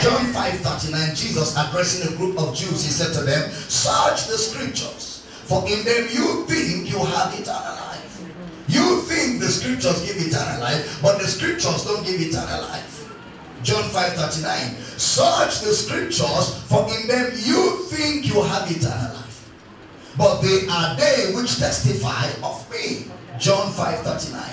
John 5:39, Jesus addressing a group of Jews, he said to them, Search the scriptures, for in them you think you have eternal life. You think the scriptures give eternal life, but the scriptures don't give eternal life. John 5:39. Search the scriptures, for in them you think you have eternal life. But they are they which testify of me. John 5:39.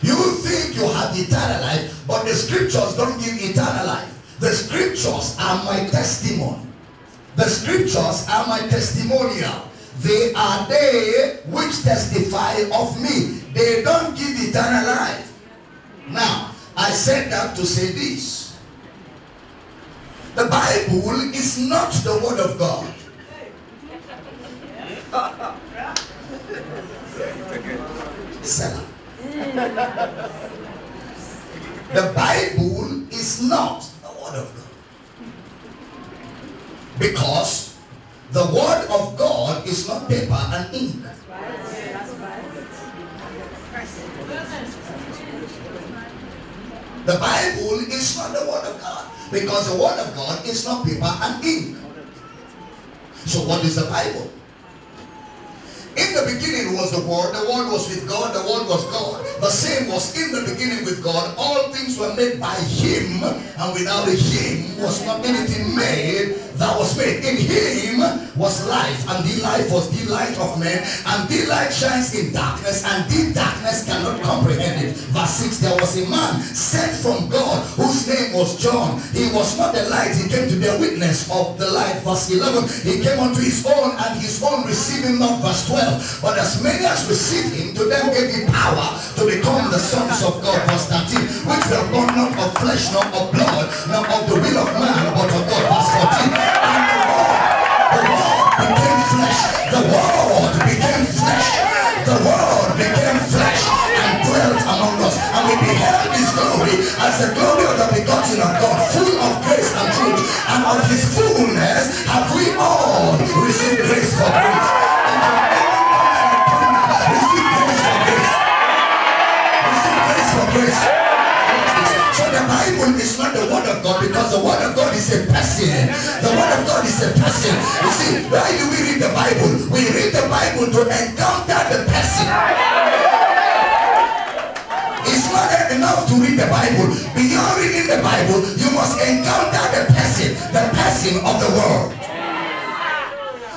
You think you have eternal life, but the scriptures don't give eternal life. The scriptures are my testimony. The scriptures are my testimonial. They are they which testify of me. They don't give eternal life. Now, I said that to say this. The Bible is not the word of God. Selah. The Bible is not of God. Because the word of God is not paper and ink. The Bible is not the word of God. Because the word of God is not paper and ink. So what is the Bible? In the beginning was the Word, the Word was with God, the Word was God. The same was in the beginning with God. All things were made by Him, and without Him was not anything made that was made. In Him was life, and the life was the light of men, and the light shines in darkness, and the darkness cannot comprehend it. Verse 6 There was a man sent from God whose name was John. He was not the light, he came to be a witness of the light. Verse 11 He came unto his own, and his own received him not. Verse 12 but as many as received him, to them gave he power to become the sons of God. Verse 13, which were born not of flesh, nor of blood, nor of the will of man, but of God. Verse 14, The word became flesh. The word became flesh and dwelt among us. And we beheld his glory as the glory of the begotten of God, full of grace and truth. And of his fullness God because the word of God is a person. The word of God is a person. You see, why do we read the Bible? We read the Bible to encounter the person. It's not enough to read the Bible. Beyond reading the Bible, you must encounter the person, the person of the world.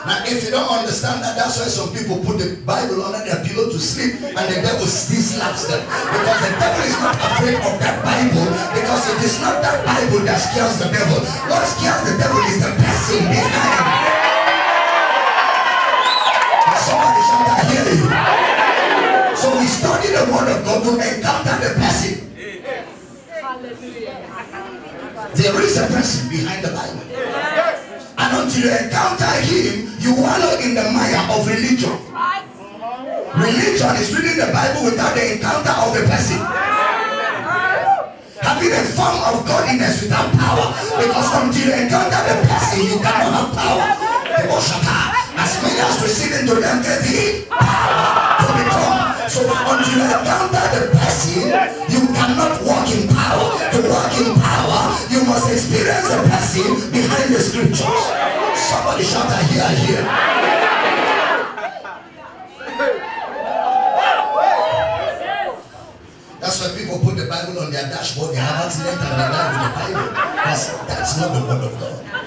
Now, if you don't understand that, that's why some people put the Bible under their pillow to sleep and the devil still slaps them. Because the devil is not afraid of that it is not that Bible that scares the devil. What scares the devil is the person behind. Somebody shout, I hear you. So we study the word of God to encounter the person. There is a person behind the Bible. And until you encounter him, you wallow in the mire of religion. Religion is reading the Bible without the encounter of the person. Having a form of godliness without power. Because until you encounter the person, you cannot have power. As many as receive into them, get the power to become. So until you encounter the person, you cannot walk in power. To walk in power, you must experience the person behind the scriptures. Somebody shout, I hear, hear. That's why people put the Bible on their dashboard. They have accident and they die with the Bible. That's, that's not the word of God.